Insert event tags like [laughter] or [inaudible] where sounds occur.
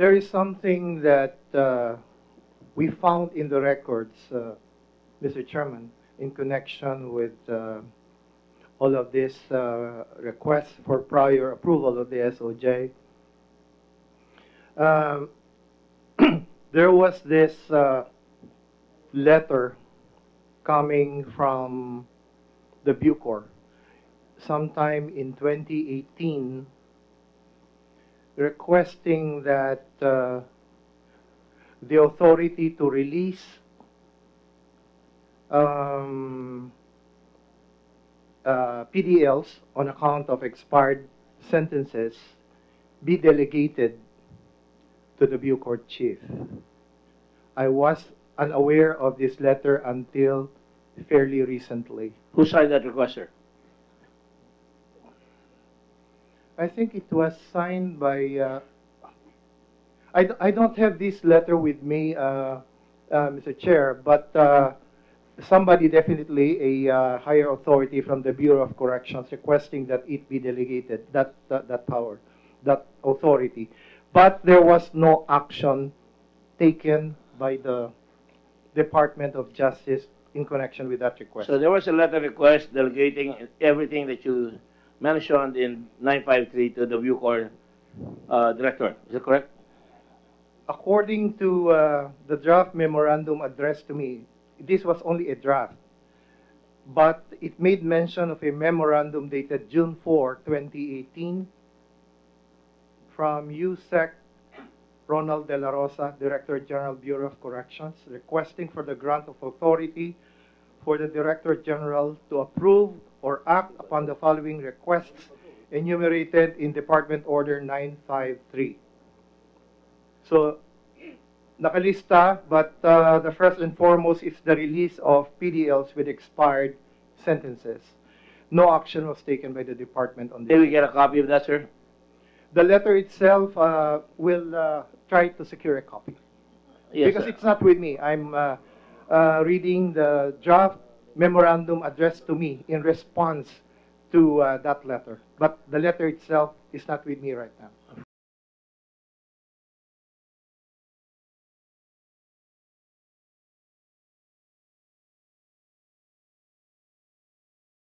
there is something that uh, we found in the records, uh, Mr. Chairman, in connection with uh, all of this uh, requests for prior approval of the SOJ. Um, [clears throat] there was this uh, letter coming from the Bucor sometime in 2018 requesting that uh, the authority to release um, uh, PDLs on account of expired sentences be delegated to the Bucor chief. I was unaware of this letter until fairly recently. Who signed that request, sir? I think it was signed by, uh, I, I don't have this letter with me, uh, uh, Mr. Chair, but uh, somebody definitely, a uh, higher authority from the Bureau of Corrections requesting that it be delegated, that, that, that power, that authority. But there was no action taken by the Department of Justice in connection with that request. So there was a letter request delegating everything that you mentioned in 953 to the Bucor uh, director. Is that correct? According to uh, the draft memorandum addressed to me, this was only a draft, but it made mention of a memorandum dated June 4, 2018, from USEC Ronald Dela Rosa, Director General Bureau of Corrections, requesting for the grant of authority for the Director General to approve or act upon the following requests enumerated in Department Order 953. So, nakalista, but uh, the first and foremost is the release of PDLs with expired sentences. No action was taken by the department on this. we get a copy of that, sir? The letter itself uh, will uh, try to secure a copy. Yes, because sir. it's not with me. I'm uh, uh, reading the draft memorandum addressed to me in response to uh, that letter. But the letter itself is not with me right now.